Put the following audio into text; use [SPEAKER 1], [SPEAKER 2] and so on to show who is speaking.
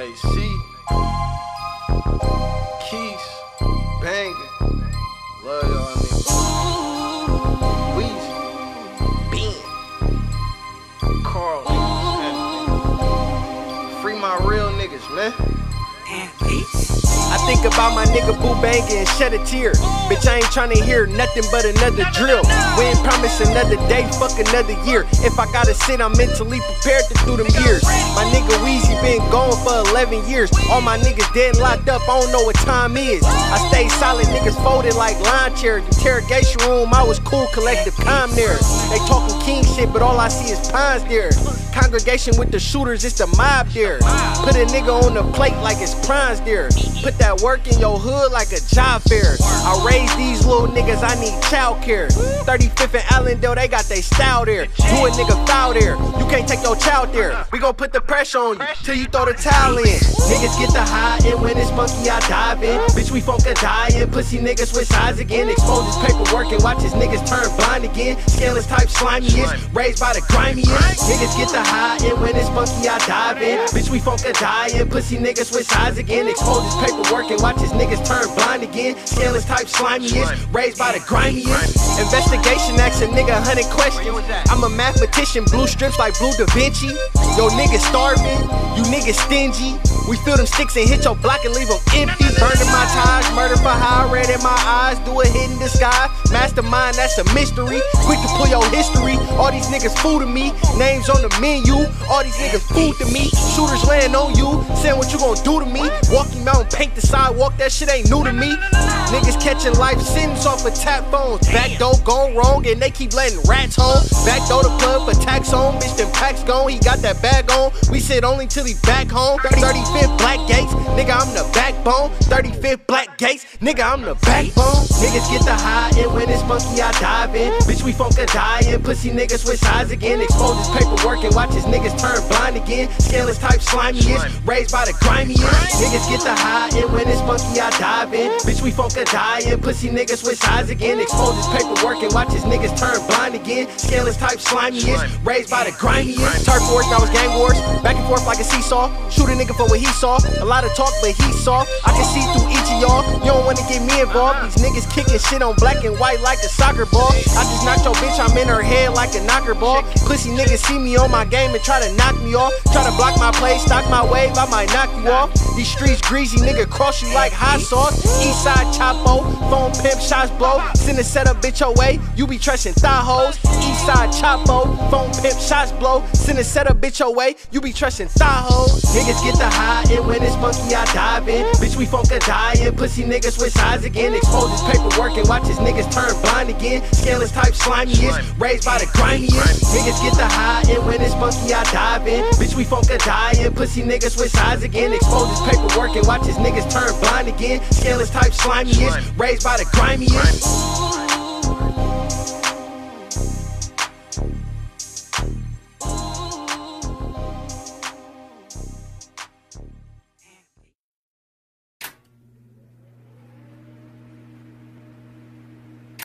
[SPEAKER 1] KC. Keys. Banging. Love y'all niggas. Weezy. Ben. Carl. Free my real niggas, man.
[SPEAKER 2] I think about my nigga Boo Bangin' and shed a tear. Bitch, I ain't tryna hear nothing but another drill. We ain't promise another day, fuck another year. If I gotta sit, I'm mentally prepared to do them years. My nigga Weezy been gone for 11 years. All my niggas dead and locked up, I don't know what time is. I stay solid, niggas folded like lawn chairs. Interrogation room, I was cool, collective calm there. They talking king shit, but all I see is pines there. Congregation with the shooters, it's the mob there. Put a nigga on the plate like it's primes there. Put that work in your hood like a job fair. I raise these little niggas, I need child care. 35th and Allendale, they got they style there. You a nigga foul there. You can't take your child there. We gon' put the pressure on you till you throw the towel in. Niggas get the high and when it's funky, I dive in. Bitch, we funk a dying. Pussy niggas switch sides again. Expose his paperwork and watch his niggas turn blind again. Scandalous type slimiest, raised by the grimiest. Niggas get the high and when it's funky, I dive in. Bitch, we funk a dying. Pussy niggas switch sides again. Expose his paperwork and watch his niggas turn blind again. Scandalous type slimiest, raised by the grimiest. Investigation asks a nigga a hundred questions. I'm a mathematician, blue strips like Blue Da Vinci. Yo, niggas starving, you niggas stingy. We fill them sticks and hit your block and leave them empty. Burning my ties, murder for high, red in my eyes. Do a hit in the sky. Mastermind, that's a mystery. Quick to pull your history. All these niggas fool to me. Names on the menu. All these niggas fool to me. Shooters laying on you. Saying what you gonna do to me. Walking out paint the sidewalk, that shit ain't new to me. Niggas catching life sentence off of tap phones. Back door gone wrong and they keep letting rats home. Back door the plug for tax home. Bitch, them packs gone. He got that bag on. We sit only till he back home. 35th Black Gates. Nigga, I'm the backbone. 35th Black Gates. Nigga, I'm the backbone. Niggas get the high and when it's funky, I dive in. Bitch, we funk a dying. Pussy niggas switch sides again. Expose his paperwork and watch his niggas turn blind again. Scandalous type slimiest, raised by the grimiest. Niggas get the high and when it's funky, I dive in. Bitch, we funk a dying. Pussy niggas switch sides again. Expose his paperwork and watch his niggas turn blind again. Scandalous type slimiest, raised by the grimiest. Turf wars, now it's gang wars. Back and forth like a seesaw. Shoot a nigga for what he saw. A lot of talk, but he saw. I can see through each of y'all. Wanna get me involved. These niggas kicking shit on black and white like a soccer ball. I just knocked your bitch, I'm in her head like a knocker ball. Pussy niggas see me on my game and try to knock me off. Try to block my play, stock my wave, I might knock you off. These streets greasy, nigga cross you like hot sauce. Eastside Chapo, phone pimp, shots blow. Send a setup bitch away, you be trusting thigh hoes. Eastside Chapo, phone pimp, shots blow. Send a setup bitch away, you be trusting thigh hoes. Niggas get the high and when it's funky, I dive in. Bitch, we funk a dying. Pussy niggas switch sides again. Expose his paperwork and watch his niggas turn blind again. Scandalous type slimiest, raised by the grimiest. Niggas get the high and when it's funky, I dive in. Bitch, we funk a dying. Pussy niggas switch sides again. Expose his paperwork and watch his niggas turn blind again. Scandalous type slimiest, raised by the grimiest.